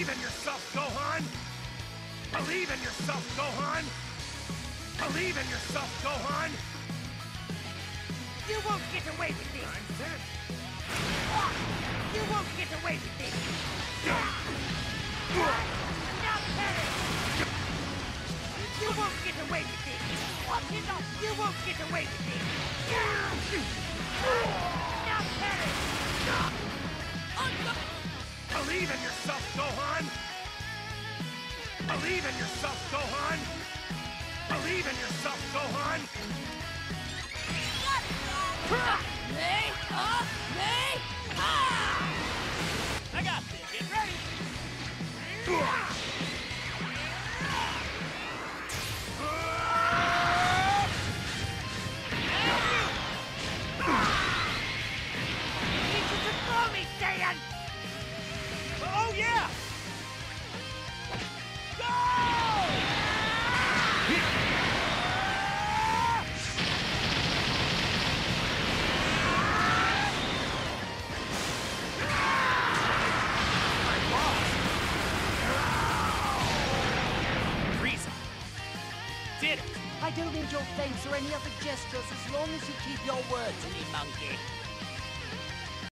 Believe in yourself, Gohan! Believe in yourself, Gohan! Believe in yourself, Gohan! You won't get away with this! I'm set. You won't get away with this! Now perish! You won't get away with this! What is up? You won't get away with this! Believe in yourself, Gohan! Believe in yourself, Gohan! Believe in yourself, Gohan! Me? Huh? Me? Ah! I got this. Get ready. Need you to throw me, Saiyan! Oh, yeah! I don't need your thanks or any other gestures as long as you keep your word to me, monkey.